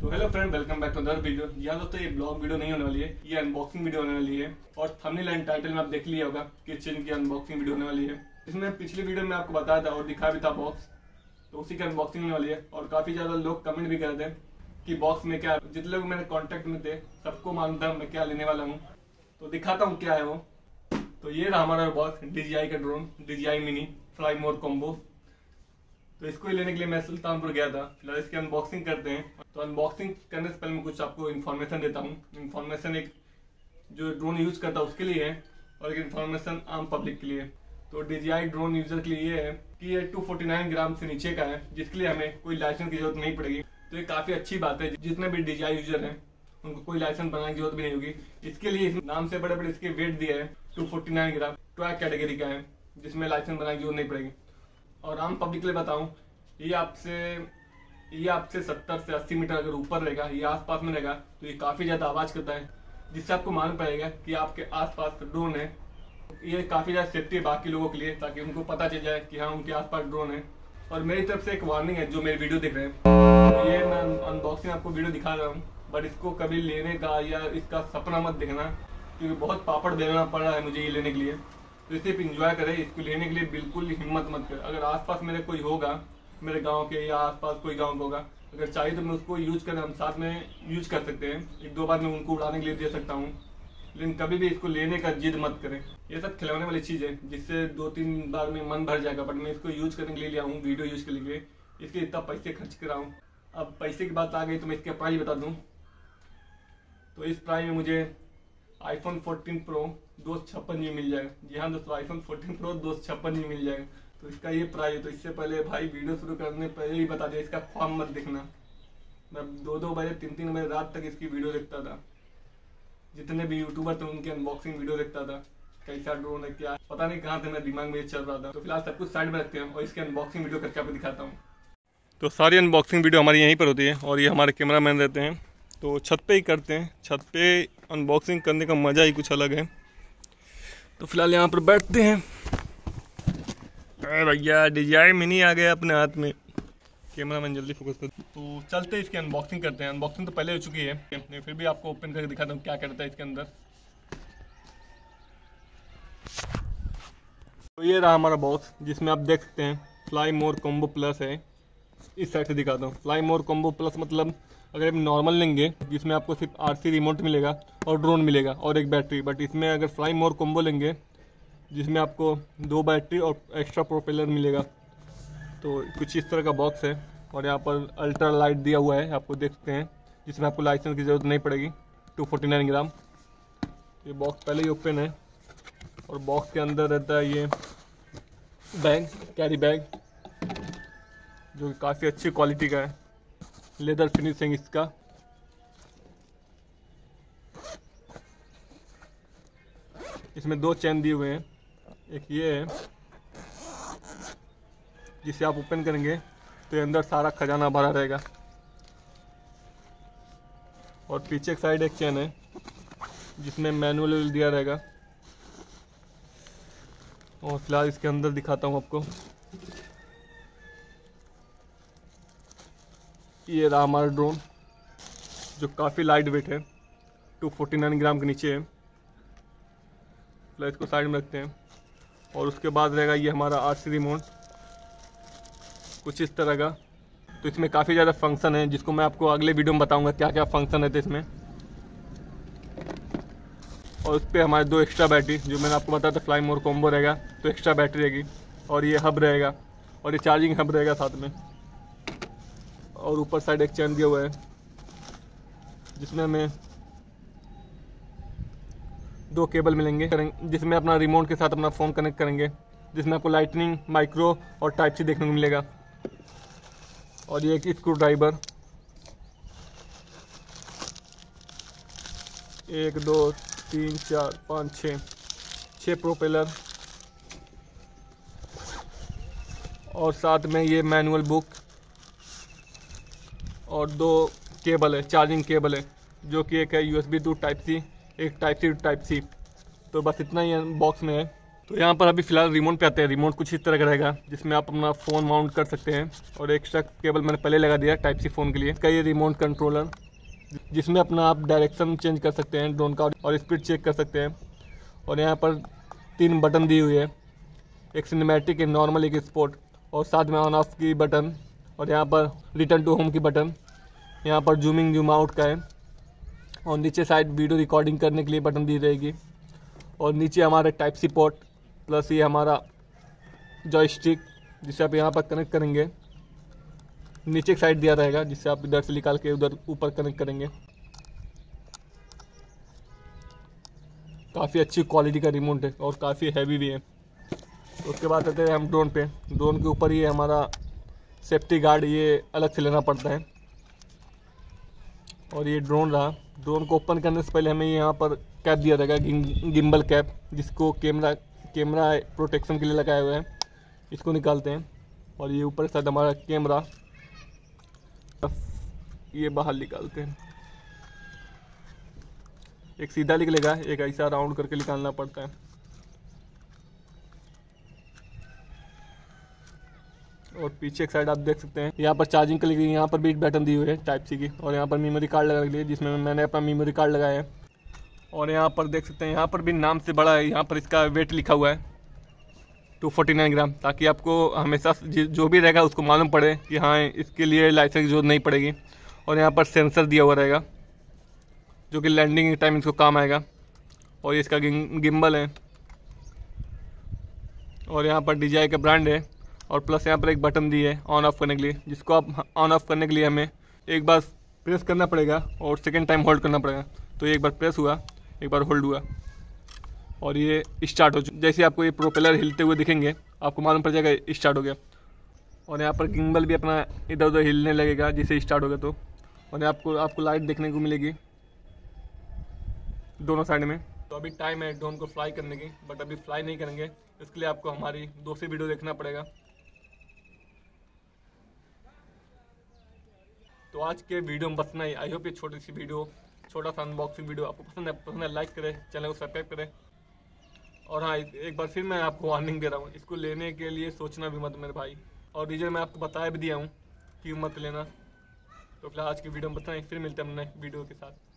तो hello friend welcome back to other video यहाँ दोस्तों, ये ब्लॉग वीडियो नहीं होने वाली है, ये अनबॉक्सिंग वीडियो होने वाली है, और थंबनेल एंड टाइटल में आप देख लिया होगा किचन की अनबॉक्सिंग वीडियो होने वाली है। इसमें पिछली वीडियो में आपको बताया था और दिखा भी था बॉक्स तो उसी की अनबॉक्सिंग होने वाली है, और काफ़ी ज़्यादा लोग कमेंट भी करते हैं कि बॉक्स में क्या, जितने लोग मेरे कॉन्टेक्ट में थे, सबको मालूम था मैं क्या लेने वाला हूँ। तो दिखाता हूँ क्या है वो। तो ये रहा हमारा बॉक्स डीजीआई का drone DJI mini fly more combo तो इसको ही लेने के लिए मैं सुल्तानपुर गया था। फ़िलहाल इसकी अनबॉक्सिंग करते हैं। तो अनबॉक्सिंग करने से पहले मैं कुछ आपको इन्फॉर्मेशन देता हूँ। इन्फॉर्मेशन एक जो ड्रोन यूज़ करता है उसके लिए है और एक इन्फॉर्मेशन आम पब्लिक के लिए। तो डीजीआई ड्रोन यूज़र के लिए ये है कि ये 249 ग्राम से नीचे का है, जिसके लिए हमें कोई लाइसेंस की ज़रूरत नहीं पड़ेगी। तो ये काफ़ी अच्छी बात है। जितने भी डीजीआई यूज़र हैं, उनको कोई लाइसेंस बनाने की ज़रूरत भी नहीं होगी। इसके लिए इस नाम से बड़े बड़े इसके वेट दिया है 249 ग्राम ट्वैक कैटेगरी का है, जिसमें लाइसेंस बनाने की ज़रूरत नहीं पड़ेगी। और आम पब्लिक लिए बताऊँ, ये आपसे ये आपसे 70 से 80 मीटर अगर ऊपर रहेगा, ये आसपास में रहेगा तो ये काफ़ी ज़्यादा आवाज़ करता है, जिससे आपको मालूम पड़ेगा कि आपके आसपास ड्रोन है। ये काफ़ी ज़्यादा सेफ्टी है बाकी लोगों के लिए, ताकि उनको पता चल जाए कि हाँ उनके आसपास ड्रोन है। और मेरी तरफ़ से एक वार्निंग है, जो मेरी वीडियो देख रहे हैं। तो ये मैं अनबॉक्सिंग आपको वीडियो दिखा रहा हूँ बट इसको कभी लेने का या इसका सपना मत देखना, क्योंकि बहुत पापड़ देना पड़ रहा है मुझे ये लेने के लिए। तो सिर्फ़ इंजॉय करें, इसको लेने के लिए बिल्कुल हिम्मत मत करें। अगर आसपास मेरे कोई होगा, मेरे गाँव के या आसपास कोई गाँव का होगा, अगर चाहिए तो मैं उसको यूज़ करें, हम साथ में यूज़ कर सकते हैं। एक दो बार मैं उनको उड़ाने के लिए दे सकता हूँ। लेकिन कभी भी इसको लेने का जिद मत करें। ये सब खिलौने वाली चीज़ है, जिससे दो तीन बार में मन भर जाएगा। बट मैं इसको यूज़ करने के लिए लिया हूँ वीडियो यूज़ करने के लिए। इसके इतना पैसे खर्च करा हूँ अब पैसे की बात आ गई तो मैं इसका प्राइस बता दूँ। तो इस प्राइस में मुझे आईफोन 14 प्रो दो छप्पन जी मिल जाएगा। जी हाँ दोस्तों आईफोन 14 प्रो दो छप्पन जी मिल जाएगा। तो इसका ये प्राइस है तो इससे पहले भाई वीडियो शुरू करने पहले ही बता दिया, इसका फॉर्म मत देखना। मैं दो दो बजे, तीन तीन बजे रात तक इसकी वीडियो देखता था। जितने भी यूट्यूबर थे, उनकी अनबॉक्सिंग वीडियो देखता था। कैसा ड्रोन है, क्या पता नहीं कहाँ से मेरे दिमाग में चल रहा था। तो फ़िलहाल सब कुछ साइड में रखते हैं और इसकी अनबॉक्सिंग वीडियो करके आपको दिखाता हूँ। तो सारी अनबॉक्सिंग वीडियो हमारी यहीं पर होती है और ये हमारे कैमरा मैन रहते हैं। तो छत पे ही करते हैं, छत पे अनबॉक्सिंग करने का मज़ा ही कुछ अलग है। तो फ़िलहाल यहाँ पर बैठते हैं। अरे भैया डिज़ाइन मिनी आ गया अपने हाथ में। कैमरा मैन जल्दी फोकस कर। तो चलते हैं इसकी अनबॉक्सिंग करते हैं। अनबॉक्सिंग तो पहले हो चुकी है। फिर भी आपको ओपन करके दिखाता हूँ क्या करता है इसके अंदर। तो ये रहा हमारा बॉक्स जिसमें आप देख सकते हैं फ्लाई मोर कॉम्बो प्लस है। इस साइड से दिखाता हूँ। फ्लाई मोर कॉम्बो प्लस मतलब अगर आप नॉर्मल लेंगे, जिसमें आपको सिर्फ़ आरसी रिमोट मिलेगा और ड्रोन मिलेगा और एक बैटरी बट इसमें अगर फ्लाई मोर कॉम्बो लेंगे, जिसमें आपको दो बैटरी और एक्स्ट्रा प्रोपेलर मिलेगा तो कुछ इस तरह का बॉक्स है। और यहाँ पर अल्ट्रा लाइट दिया हुआ है, आपको देख सकते हैं, जिसमें आपको लाइसेंस की ज़रूरत नहीं पड़ेगी 249 ग्राम ये बॉक्स पहले ही ओपन है, और बॉक्स के अंदर रहता है ये बैग कैरी बैग जो काफ़ी अच्छी क्वालिटी का है। लेदर फिनिशिंग इसका। इसमें दो चैन दिए हुए हैं। एक ये है, जिसे आप ओपन करेंगे तो अंदर सारा खजाना भरा रहेगा। और पीछे साइड एक चैन है, जिसमें मैनुअल दिया रहेगा। और फ़िलहाल इसके अंदर दिखाता हूँ आपको। ये रहा हमारा ड्रोन जो काफ़ी लाइट वेट है 249 ग्राम के नीचे है। फ़िलहाल इसको साइड में रखते हैं। और उसके बाद रहेगा ये हमारा आर सी रिमोट कुछ इस तरह का। तो इसमें काफ़ी ज़्यादा फ़ंक्शन है, जिसको मैं आपको अगले वीडियो में बताऊँगा क्या क्या फ़ंक्शन है इसमें। और उस पर हमारे दो एक्स्ट्रा बैटरी जो मैंने आपको बताया था फ्लाई मोर कॉम्बो रहेगा तो एक्स्ट्रा बैटरी रहेगी। और ये हब रहेगा। और ये चार्जिंग हब रहेगा साथ में। और ऊपर साइड एक चैन दिया हुआ है, जिसमें हमें दो केबल मिलेंगे। जिसमें अपना रिमोट के साथ अपना फ़ोन कनेक्ट करेंगे, जिसमें आपको लाइटनिंग माइक्रो और टाइप सी देखने को मिलेगा। और ये एक स्क्रू ड्राइवर एक, दो, तीन, चार, पाँच छः छः प्रोपेलर और साथ में ये मैनुअल बुक और दो केबल है चार्जिंग केबल है, जो कि एक है यूएसबी टू टाइप सी एक type C to type C तो बस इतना ही बॉक्स में है। तो यहाँ पर अभी फ़िलहाल रिमोट पे आते हैं। रिमोट कुछ इस तरह का रहेगा, जिसमें आप अपना फ़ोन माउंट कर सकते हैं। और एक्स्ट्रा केबल मैंने पहले लगा दिया टाइप सी फ़ोन के लिए। ये रिमोट कंट्रोलर जिसमें अपना आप डायरेक्शन चेंज कर सकते हैं ड्रोन का, और स्पीड चेक कर सकते हैं। और यहाँ पर तीन बटन दी हुई है। एक सिनेमेटिक एक नॉर्मल एक स्पोर्ट और साथ में ऑन ऑफ़ की बटन और यहाँ पर रिटर्न टू होम की बटन यहाँ पर जूमिंग जूम आउट का है। और नीचे साइड वीडियो रिकॉर्डिंग करने के लिए बटन दी रहेगी। और नीचे हमारे टाइप सी पोर्ट प्लस ये हमारा जॉयस्टिक जिसे आप यहाँ पर कनेक्ट करेंगे। नीचे साइड दिया रहेगा जिससे आप इधर से निकाल के उधर ऊपर कनेक्ट करेंगे। काफ़ी अच्छी क्वालिटी का रिमोट है और काफ़ी हैवी भी है। उसके बाद आते हैं हम ड्रोन पे। ड्रोन के ऊपर ये हमारा सेफ्टी गार्ड ये अलग से लेना पड़ता है। और ये ड्रोन रहा। ड्रोन को ओपन करने से पहले हमें यहाँ पर कैप दिया रहेगा गिम्बल कैप जिसको कैमरा कैमरा प्रोटेक्शन के लिए लगाया हुआ है। इसको निकालते हैं। और ये ऊपर साइड हमारा कैमरा ये बाहर निकालते हैं। एक सीधा निकलेगा, एक ऐसा राउंड करके निकालना पड़ता है। और पीछे एक साइड आप देख सकते हैं। यहाँ पर चार्जिंग के लिए, यहाँ पर भी बटन दी हुई है टाइप सी की और यहाँ पर मेमोरी कार्ड लगा लिए, जिसमें मैंने अपना मेमोरी कार्ड लगाया है। और यहाँ पर देख सकते हैं, यहाँ पर भी नाम से बड़ा है, यहाँ पर इसका वेट लिखा हुआ है टू फोर्टी नाइन ग्राम ताकि आपको हमेशा जो भी रहेगा उसको मालूम पड़े कि हाँ इसके लिए लाइसेंस जो नहीं पड़ेगी। और यहाँ पर सेंसर दिया हुआ रहेगा, जो कि लैंडिंग टाइम इसको काम आएगा। और इसका गिम्बल है। और यहाँ पर डी का ब्रांड है। और प्लस यहाँ पर एक बटन दी है ऑन ऑफ़ करने के लिए, जिसको आप ऑन ऑफ़ करने के लिए हमें एक बार प्रेस करना पड़ेगा और सेकेंड टाइम होल्ड करना पड़ेगा। तो एक बार प्रेस हुआ, एक बार होल्ड हुआ। और ये स्टार्ट हो चुका जैसे आपको ये प्रोपेलर हिलते हुए दिखेंगे, आपको मालूम पड़ जाएगा स्टार्ट हो गया। और यहाँ पर गिम्बल भी अपना इधर उधर हिलने लगेगा जिसे स्टार्ट हो गया तो। और यहाँ आपको आपको लाइट देखने को मिलेगी दोनों साइड में। तो अभी टाइम है ड्रोन को फ्लाई करने की बट अभी फ्लाई नहीं करेंगे। इसके लिए आपको हमारी दूसरी वीडियो देखना पड़ेगा। तो आज के वीडियो में बस नहीं आई होप ये छोटी सी वीडियो छोटा सा अनबॉक्सिंग वीडियो। आपको पसंद है पसंद है लाइक करें चैनल को सब्सक्राइब करें। और हाँ एक बार फिर मैं आपको वार्निंग दे रहा हूँ, इसको लेने के लिए सोचना भी मत मेरे भाई। और रीजन मैं आपको बताया भी दिया हूँ कि मत लेना। तो फ़िलहाल आज की वीडियो में बताएँ फिर मिलते हैं हमने वीडियो के साथ।